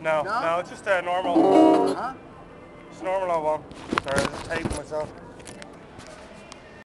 No, No? no, it's just a normal, Huh? just normal old one. Sorry, I was taping myself.